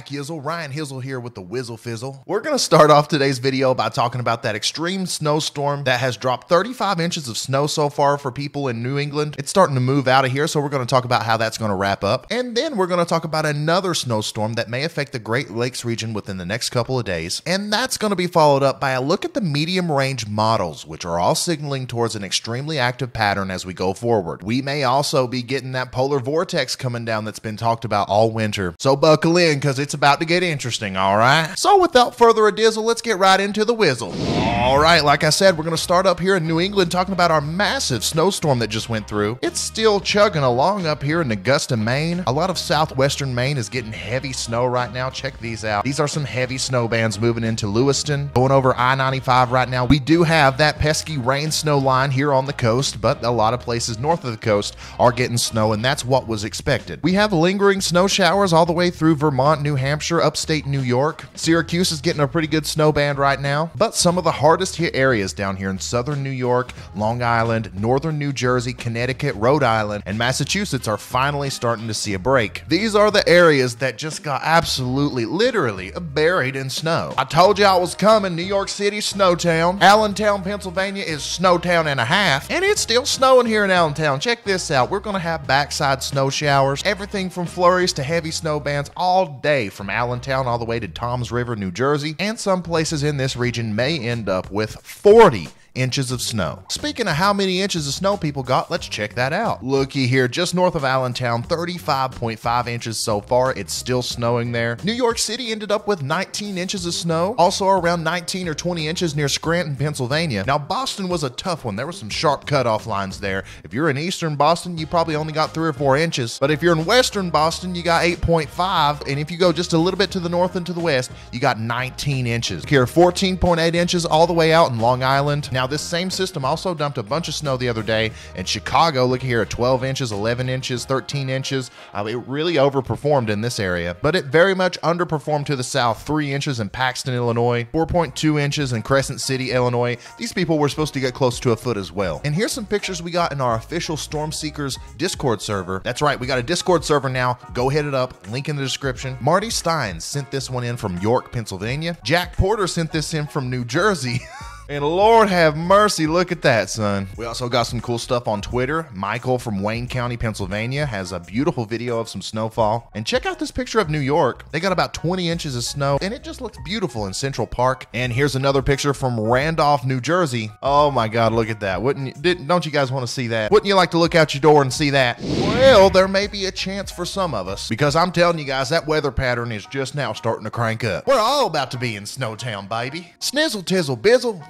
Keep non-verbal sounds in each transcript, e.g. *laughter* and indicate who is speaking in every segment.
Speaker 1: Welcome Yizzle. Ryan Hizzle here with the Whizzle Fizzle. We're to start off today's video by talking about that extreme snowstorm that has dropped 35 inches of snow so far for people in New England. It's starting to move out of here, so we're to talk about how that's to wrap up. And then we're to talk about another snowstorm that may affect the Great Lakes region within the next couple of days. And that's to be followed up by a look at the medium range models, which are all signaling towards an extremely active pattern as we go forward. We may also be getting that polar vortex coming down that's been talked about all winter. So buckle in because it's about to get interesting, all right? So without further ado, let's get right into the whizzle. All right, like I said, we're going to start up here in New England talking about our massive snowstorm that just went through. It's still chugging along up here in Augusta, Maine. A lot of southwestern Maine is getting heavy snow right now. Check these out. These are some heavy snow bands moving into Lewiston, going over I-95 right now. We do have that pesky rain snow line here on the coast, but a lot of places north of the coast are getting snow, and that's what was expected. We have lingering snow showers all the way through Vermont, New Hampshire, upstate New York. Syracuse is getting a pretty good snow band right now, but some of the hardest hit areas down here in southern New York, Long Island, northern New Jersey, Connecticut, Rhode Island, and Massachusetts are finally starting to see a break. These are the areas that just got absolutely, literally buried in snow. I told you I was coming. New York City, Snowtown. Allentown, Pennsylvania is Snowtown and a half, and it's still snowing here in Allentown. Check this out. We're going to have backside snow showers, everything from flurries to heavy snow bands all day from Allentown all the way to Toms River, New Jersey, and some places in this region may end up with 40 inches of snow. Speaking of how many inches of snow people got, let's check that out. Looky here, just north of Allentown, 35.5 inches so far. It's still snowing there. New York City ended up with 19 inches of snow, also around 19 or 20 inches near Scranton, Pennsylvania. Now, Boston was a tough one. There were some sharp cutoff lines there. If you're in eastern Boston, you probably only got three or four inches. But if you're in western Boston, you got 8.5. And if you go just a little bit to the north and to the west, you got 19 inches. Here, 14.8 inches all the way out in Long Island. Now, this same system also dumped a bunch of snow the other day in Chicago. Look here, at 12 inches, 11 inches, 13 inches. Uh, it really overperformed in this area, but it very much underperformed to the south. 3 inches in Paxton, Illinois, 4.2 inches in Crescent City, Illinois. These people were supposed to get close to a foot as well. And here's some pictures we got in our official Storm Seekers Discord server. That's right, we got a Discord server now. Go hit it up, link in the description. Marty Steins sent this one in from York, Pennsylvania. Jack Porter sent this in from New Jersey. *laughs* And Lord have mercy, look at that, son. We also got some cool stuff on Twitter. Michael from Wayne County, Pennsylvania has a beautiful video of some snowfall. And check out this picture of New York. They got about 20 inches of snow and it just looks beautiful in Central Park. And here's another picture from Randolph, New Jersey. Oh my God, look at that. Wouldn't you, don't you guys want to see that? Wouldn't you like to look out your door and see that? Well, there may be a chance for some of us because I'm telling you guys, that weather pattern is just now starting to crank up. We're all about to be in Snowtown, baby. Snizzle, tizzle, bizzle.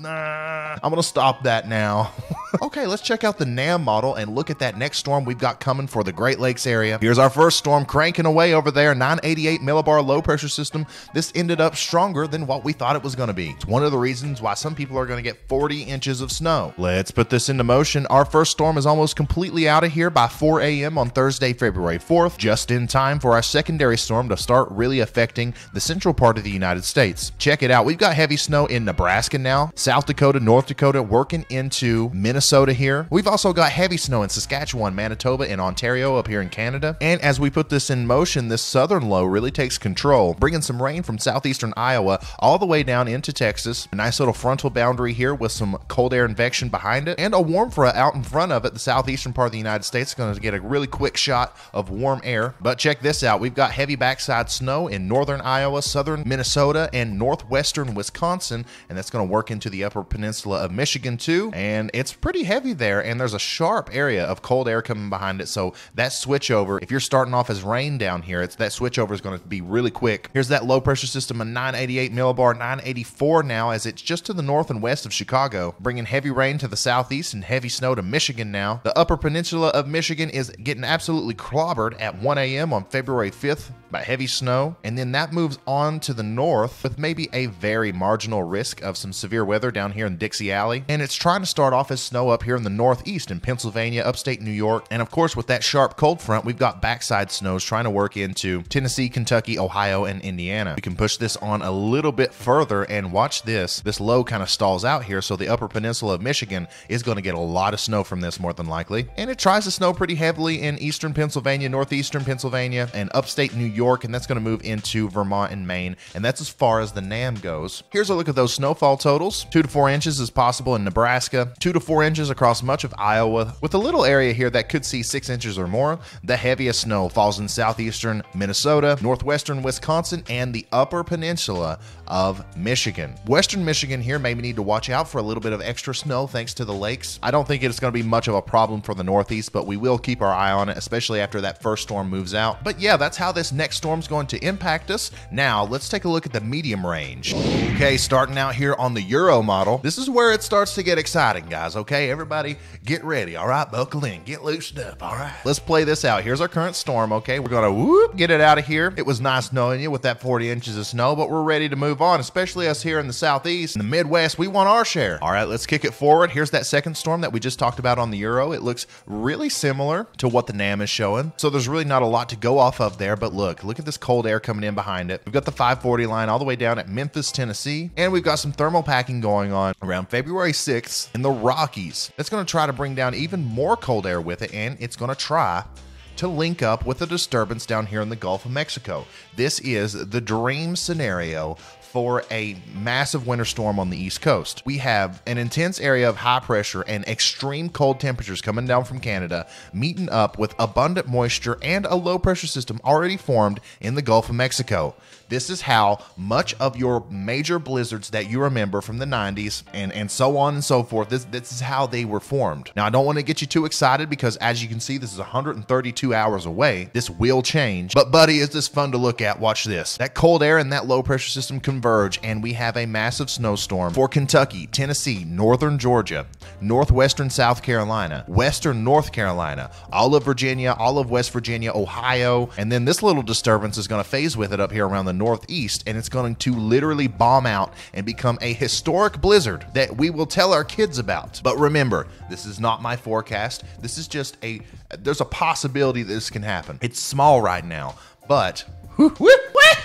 Speaker 1: Nah, I'm gonna stop that now. *laughs* okay, let's check out the NAM model and look at that next storm we've got coming for the Great Lakes area. Here's our first storm cranking away over there, 988 millibar low pressure system. This ended up stronger than what we thought it was gonna be. It's one of the reasons why some people are gonna get 40 inches of snow. Let's put this into motion. Our first storm is almost completely out of here by 4 a.m. on Thursday, February 4th, just in time for our secondary storm to start really affecting the central part of the United States. Check it out. We've got heavy snow in Nebraska now. South Dakota, North Dakota, working into Minnesota here. We've also got heavy snow in Saskatchewan, Manitoba, and Ontario up here in Canada. And as we put this in motion, this southern low really takes control, bringing some rain from southeastern Iowa all the way down into Texas. A nice little frontal boundary here with some cold air advection behind it, and a warm front out in front of it. The southeastern part of the United States is going to get a really quick shot of warm air. But check this out. We've got heavy backside snow in northern Iowa, southern Minnesota, and northwestern Wisconsin, and that's going to work into the the upper peninsula of Michigan too, and it's pretty heavy there. And there's a sharp area of cold air coming behind it, so that switch over, if you're starting off as rain down here, it's that switch over is going to be really quick. Here's that low pressure system, a 988 millibar, 984 now, as it's just to the north and west of Chicago, bringing heavy rain to the southeast and heavy snow to Michigan now. The upper peninsula of Michigan is getting absolutely clobbered at 1 a.m. on February 5th by heavy snow, and then that moves on to the north with maybe a very marginal risk of some severe weather weather down here in Dixie Alley, and it's trying to start off as snow up here in the northeast in Pennsylvania, upstate New York, and of course with that sharp cold front, we've got backside snows trying to work into Tennessee, Kentucky, Ohio, and Indiana. We can push this on a little bit further and watch this. This low kind of stalls out here, so the upper peninsula of Michigan is going to get a lot of snow from this more than likely, and it tries to snow pretty heavily in eastern Pennsylvania, northeastern Pennsylvania, and upstate New York, and that's going to move into Vermont and Maine, and that's as far as the NAM goes. Here's a look at those snowfall totals. Two to four inches is possible in Nebraska, two to four inches across much of Iowa, with a little area here that could see six inches or more. The heaviest snow falls in southeastern Minnesota, northwestern Wisconsin, and the upper peninsula of Michigan. Western Michigan here maybe need to watch out for a little bit of extra snow thanks to the lakes. I don't think it's going to be much of a problem for the Northeast, but we will keep our eye on it, especially after that first storm moves out. But yeah, that's how this next storm's going to impact us. Now, let's take a look at the medium range. Okay, starting out here on the Euro model, this is where it starts to get exciting, guys. Okay, everybody get ready. All right, buckle in, get loosened up. All right, let's play this out. Here's our current storm. Okay, we're gonna whoop, get it out of here. It was nice knowing you with that 40 inches of snow, but we're ready to move on, especially us here in the Southeast. In the Midwest, we want our share. All right, let's kick it forward. Here's that second storm that we just talked about on the Euro. It looks really similar to what the NAM is showing. So there's really not a lot to go off of there, but look, look at this cold air coming in behind it. We've got the 540 line all the way down at Memphis, Tennessee, and we've got some thermal packing going on around February 6th in the Rockies. That's going to try to bring down even more cold air with it, and it's going to try to link up with a disturbance down here in the Gulf of Mexico. This is the dream scenario for a massive winter storm on the East Coast. We have an intense area of high pressure and extreme cold temperatures coming down from Canada, meeting up with abundant moisture and a low pressure system already formed in the Gulf of Mexico. This is how much of your major blizzards that you remember from the 90s and, and so on and so forth, this, this is how they were formed. Now, I don't want to get you too excited because as you can see, this is 132 hours away. This will change. But buddy, is this fun to look at? Watch this. That cold air and that low pressure system converge and we have a massive snowstorm for Kentucky, Tennessee, northern Georgia, northwestern South Carolina, western North Carolina, all of Virginia, all of West Virginia, Ohio, and then this little disturbance is going to phase with it up here around the northeast, and it's going to literally bomb out and become a historic blizzard that we will tell our kids about. But remember, this is not my forecast. This is just a, there's a possibility this can happen. It's small right now, but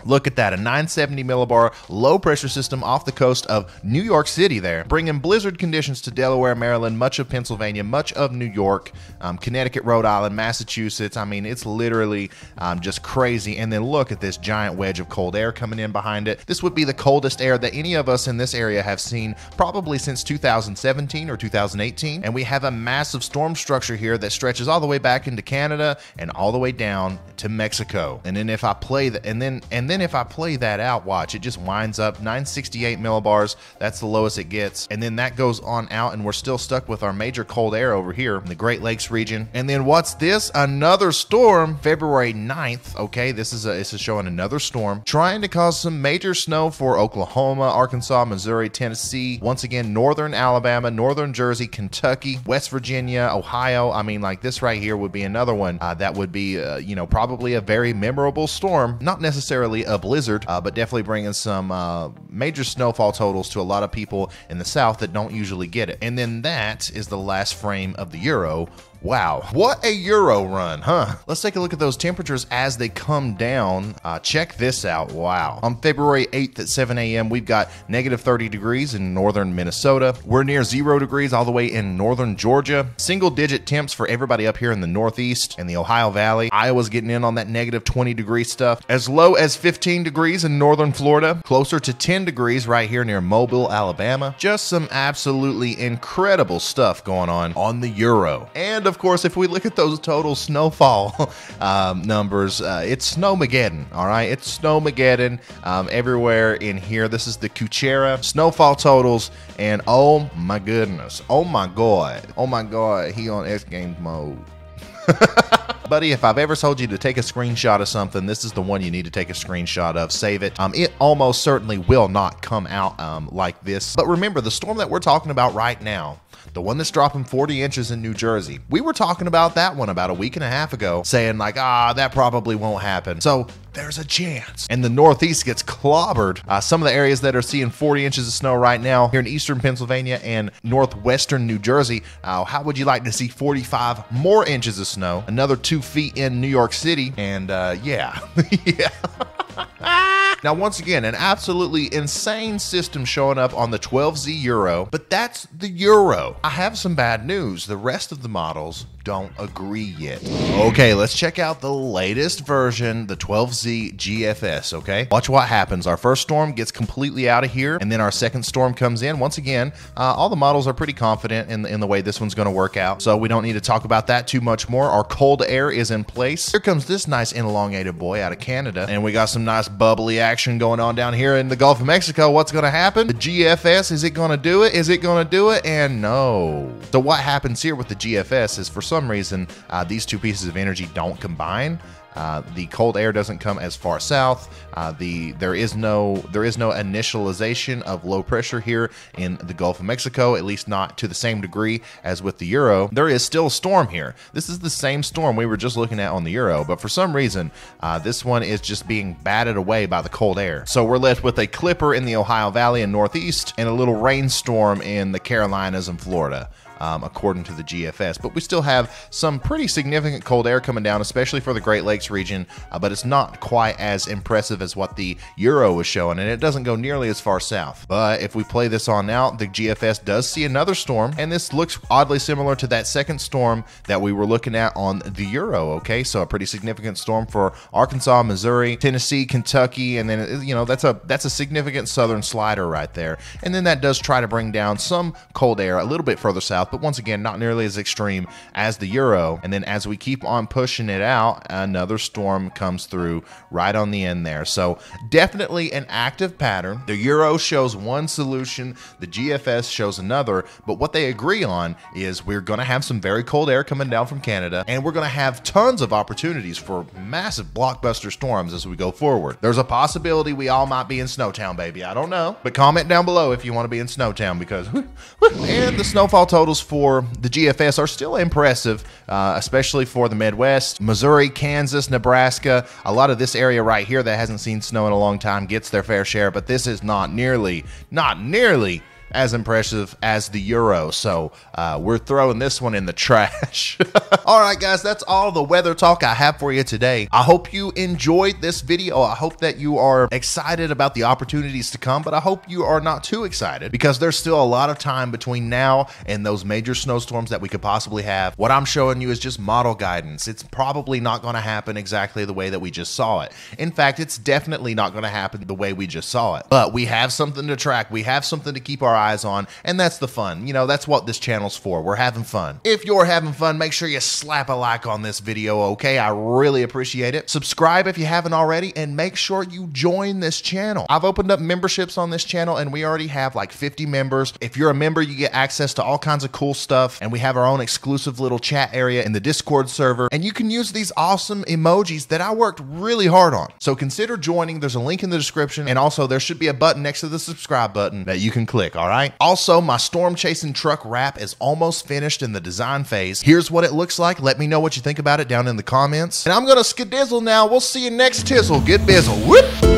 Speaker 1: Look at that, a 970 millibar low pressure system off the coast of New York City there, bringing blizzard conditions to Delaware, Maryland, much of Pennsylvania, much of New York, um, Connecticut, Rhode Island, Massachusetts. I mean, it's literally um, just crazy. And then look at this giant wedge of cold air coming in behind it. This would be the coldest air that any of us in this area have seen probably since 2017 or 2018. And we have a massive storm structure here that stretches all the way back into Canada and all the way down to Mexico. And then if I play that, and then and then if I play that out, watch it just winds up 968 millibars. That's the lowest it gets, and then that goes on out, and we're still stuck with our major cold air over here in the Great Lakes region. And then what's this? Another storm, February 9th. Okay, this is a this is showing another storm trying to cause some major snow for Oklahoma, Arkansas, Missouri, Tennessee. Once again, northern Alabama, northern Jersey, Kentucky, West Virginia, Ohio. I mean, like this right here would be another one uh, that would be, uh, you know, probably a very memorable storm not necessarily a blizzard, uh, but definitely bringing some uh, major snowfall totals to a lot of people in the south that don't usually get it. And then that is the last frame of the Euro Wow, what a Euro run, huh? Let's take a look at those temperatures as they come down. Uh, check this out, wow. On February 8th at 7 a.m., we've got negative 30 degrees in northern Minnesota. We're near zero degrees all the way in northern Georgia. Single digit temps for everybody up here in the Northeast and the Ohio Valley. Iowa's getting in on that negative 20 degree stuff. As low as 15 degrees in northern Florida. Closer to 10 degrees right here near Mobile, Alabama. Just some absolutely incredible stuff going on on the Euro. And of course, if we look at those total snowfall *laughs* um, numbers, uh, it's Snowmageddon, all right? It's Snowmageddon um, everywhere in here. This is the Kuchera snowfall totals, and oh my goodness, oh my god, oh my god, he on X Games mode. *laughs* buddy, if I've ever told you to take a screenshot of something, this is the one you need to take a screenshot of. Save it. Um, it almost certainly will not come out um, like this. But remember, the storm that we're talking about right now the one that's dropping 40 inches in New Jersey. We were talking about that one about a week and a half ago, saying like, ah, that probably won't happen. So there's a chance. And the Northeast gets clobbered. Uh, some of the areas that are seeing 40 inches of snow right now here in eastern Pennsylvania and northwestern New Jersey. Uh, how would you like to see 45 more inches of snow? Another two feet in New York City. And uh, yeah, *laughs* yeah. Now, once again, an absolutely insane system showing up on the 12Z Euro, but that's the Euro. I have some bad news. The rest of the models don't agree yet. Okay, let's check out the latest version, the 12Z GFS, okay? Watch what happens. Our first storm gets completely out of here, and then our second storm comes in. Once again, uh, all the models are pretty confident in, in the way this one's gonna work out, so we don't need to talk about that too much more. Our cold air is in place. Here comes this nice elongated boy out of Canada, and we got some nice bubbly action going on down here in the Gulf of Mexico. What's gonna happen? The GFS, is it gonna do it? Is it gonna do it? And no. So what happens here with the GFS is for some reason, uh, these two pieces of energy don't combine. Uh, the cold air doesn't come as far south. Uh, the there is no there is no initialization of low pressure here in the Gulf of Mexico, at least not to the same degree as with the Euro. There is still a storm here. This is the same storm we were just looking at on the Euro, but for some reason, uh, this one is just being batted away by the cold air. So we're left with a clipper in the Ohio Valley and Northeast, and a little rainstorm in the Carolinas and Florida um, according to the GFS. But we still have some pretty significant cold air coming down, especially for the Great Lakes region, uh, but it's not quite as impressive as what the Euro was showing, and it doesn't go nearly as far south. But if we play this on out, the GFS does see another storm, and this looks oddly similar to that second storm that we were looking at on the Euro, okay? So a pretty significant storm for Arkansas, Missouri, Tennessee, Kentucky, and then, you know, that's a, that's a significant southern slider right there. And then that does try to bring down some cold air a little bit further south, but once again, not nearly as extreme as the Euro. And then as we keep on pushing it out, another storm comes through right on the end there. So definitely an active pattern. The Euro shows one solution, the GFS shows another, but what they agree on is we're going to have some very cold air coming down from Canada, and we're going to have tons of opportunities for massive blockbuster storms as we go forward. There's a possibility we all might be in Snowtown, baby. I don't know, but comment down below if you want to be in Snowtown because, *laughs* and the snowfall totals for the GFS are still impressive, uh, especially for the Midwest. Missouri, Kansas, Nebraska, a lot of this area right here that hasn't seen snow in a long time gets their fair share, but this is not nearly, not nearly as impressive as the Euro. So uh, we're throwing this one in the trash. *laughs* all right, guys, that's all the weather talk I have for you today. I hope you enjoyed this video. I hope that you are excited about the opportunities to come, but I hope you are not too excited because there's still a lot of time between now and those major snowstorms that we could possibly have. What I'm showing you is just model guidance. It's probably not going to happen exactly the way that we just saw it. In fact, it's definitely not going to happen the way we just saw it. But we have something to track. We have something to keep our eyes on, and that's the fun. You know, that's what this channel's for. We're having fun. If you're having fun, make sure you slap a like on this video, okay? I really appreciate it. Subscribe if you haven't already, and make sure you join this channel. I've opened up memberships on this channel, and we already have like 50 members. If you're a member, you get access to all kinds of cool stuff, and we have our own exclusive little chat area in the Discord server, and you can use these awesome emojis that I worked really hard on. So consider joining. There's a link in the description, and also there should be a button next to the subscribe button that you can click, all right? Also, my storm chasing truck wrap is almost finished in the design phase. Here's what it looks like. Let me know what you think about it down in the comments. And I'm gonna skedazzle now. We'll see you next tizzle. Get bizzle. Whoop!